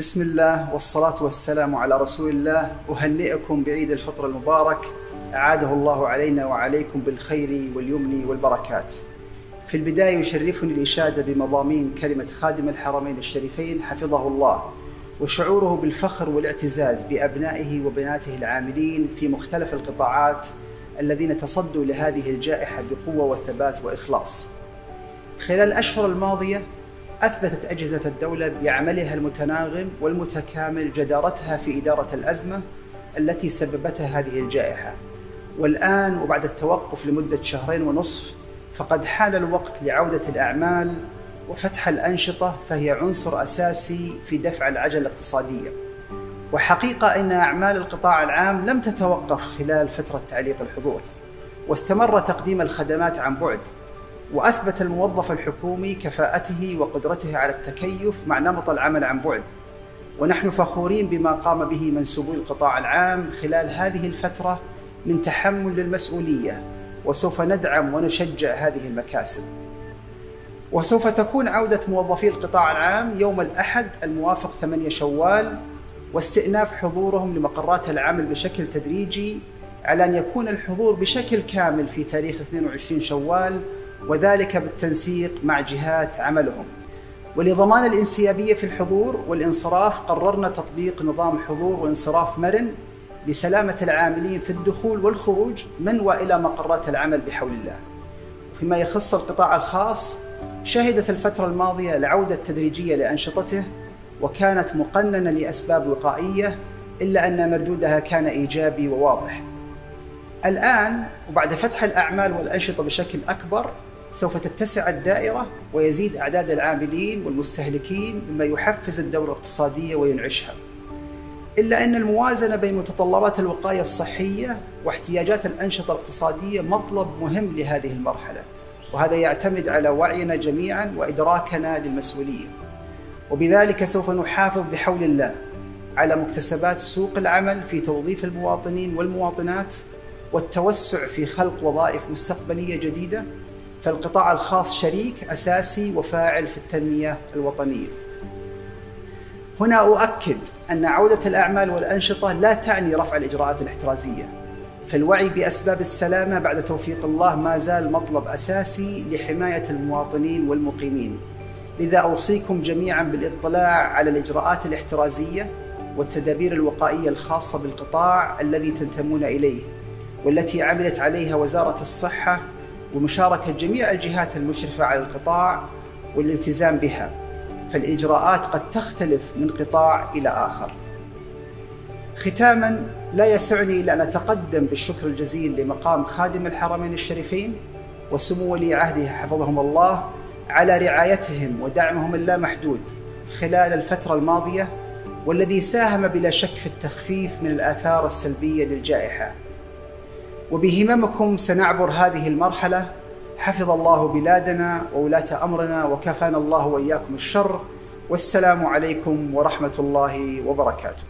بسم الله والصلاة والسلام على رسول الله أهنئكم بعيد الفطر المبارك أعاده الله علينا وعليكم بالخير واليمن والبركات في البداية يشرفني الإشادة بمضامين كلمة خادم الحرمين الشريفين حفظه الله وشعوره بالفخر والاعتزاز بأبنائه وبناته العاملين في مختلف القطاعات الذين تصدوا لهذه الجائحة بقوة وثبات وإخلاص خلال الأشهر الماضية أثبتت أجهزة الدولة بعملها المتناغم والمتكامل جدارتها في إدارة الأزمة التي سببتها هذه الجائحة. والآن وبعد التوقف لمدة شهرين ونصف فقد حان الوقت لعودة الأعمال وفتح الأنشطة فهي عنصر أساسي في دفع العجلة الاقتصادية. وحقيقة أن أعمال القطاع العام لم تتوقف خلال فترة تعليق الحضور واستمر تقديم الخدمات عن بعد. وأثبت الموظف الحكومي كفاءته وقدرته على التكيف مع نمط العمل عن بعد. ونحن فخورين بما قام به منسوبو القطاع العام خلال هذه الفترة من تحمل للمسؤوليه وسوف ندعم ونشجع هذه المكاسب. وسوف تكون عودة موظفي القطاع العام يوم الأحد الموافق 8 شوال واستئناف حضورهم لمقرات العمل بشكل تدريجي على أن يكون الحضور بشكل كامل في تاريخ 22 شوال وذلك بالتنسيق مع جهات عملهم. ولضمان الانسيابية في الحضور والانصراف قررنا تطبيق نظام حضور وانصراف مرن لسلامة العاملين في الدخول والخروج من وإلى مقرات العمل بحول الله. فيما يخص القطاع الخاص شهدت الفترة الماضية العودة التدريجية لأنشطته وكانت مقننة لأسباب وقائية إلا أن مردودها كان إيجابي وواضح. الآن وبعد فتح الأعمال والأنشطة بشكل أكبر سوف تتسع الدائرة ويزيد أعداد العاملين والمستهلكين مما يحفز الدولة الاقتصادية وينعشها. إلا أن الموازنة بين متطلبات الوقاية الصحية واحتياجات الأنشطة الاقتصادية مطلب مهم لهذه المرحلة وهذا يعتمد على وعينا جميعا وإدراكنا للمسؤولية. وبذلك سوف نحافظ بحول الله على مكتسبات سوق العمل في توظيف المواطنين والمواطنات والتوسع في خلق وظائف مستقبلية جديدة فالقطاع الخاص شريك أساسي وفاعل في التنمية الوطنية. هنا أؤكد أن عودة الأعمال والأنشطة لا تعني رفع الإجراءات الاحترازية. فالوعي بأسباب السلامة بعد توفيق الله ما زال مطلب أساسي لحماية المواطنين والمقيمين. لذا أوصيكم جميعا بالاطلاع على الإجراءات الاحترازية والتدابير الوقائية الخاصة بالقطاع الذي تنتمون إليه والتي عملت عليها وزارة الصحة ومشاركة جميع الجهات المشرفة على القطاع والالتزام بها. فالإجراءات قد تختلف من قطاع إلى آخر. ختاما لا يسعني إلا أن أتقدم بالشكر الجزيل لمقام خادم الحرمين الشريفين وسمو ولي عهده حفظهم الله على رعايتهم ودعمهم اللامحدود خلال الفترة الماضية والذي ساهم بلا شك في التخفيف من الآثار السلبية للجائحة. وبهممكم سنعبر هذه المرحلة. حفظ الله بلادنا وولاة أمرنا وكفانا الله وإياكم الشر. والسلام عليكم ورحمة الله وبركاته.